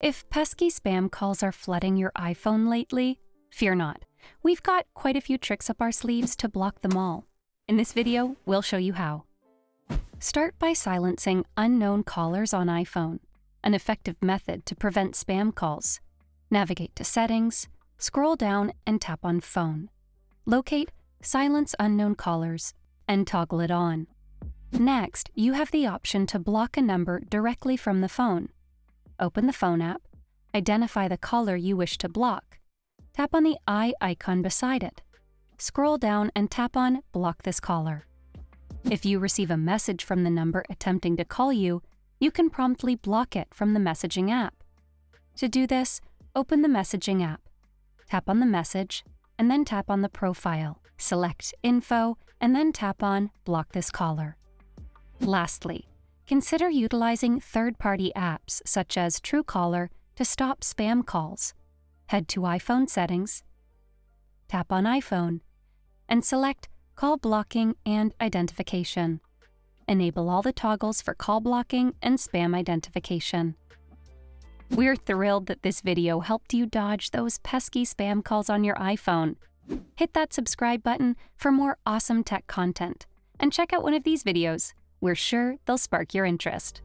If pesky spam calls are flooding your iPhone lately, fear not. We've got quite a few tricks up our sleeves to block them all. In this video, we'll show you how. Start by silencing unknown callers on iPhone, an effective method to prevent spam calls. Navigate to Settings, scroll down and tap on Phone. Locate Silence Unknown Callers and toggle it on. Next, you have the option to block a number directly from the phone. Open the phone app, identify the caller you wish to block, tap on the eye icon beside it, scroll down and tap on Block this caller. If you receive a message from the number attempting to call you, you can promptly block it from the messaging app. To do this, open the messaging app, tap on the message, and then tap on the profile, select Info, and then tap on Block this caller. Lastly, Consider utilizing third-party apps such as Truecaller to stop spam calls. Head to iPhone Settings, tap on iPhone, and select Call Blocking and Identification. Enable all the toggles for call blocking and spam identification. We're thrilled that this video helped you dodge those pesky spam calls on your iPhone. Hit that subscribe button for more awesome tech content, and check out one of these videos. We're sure they'll spark your interest.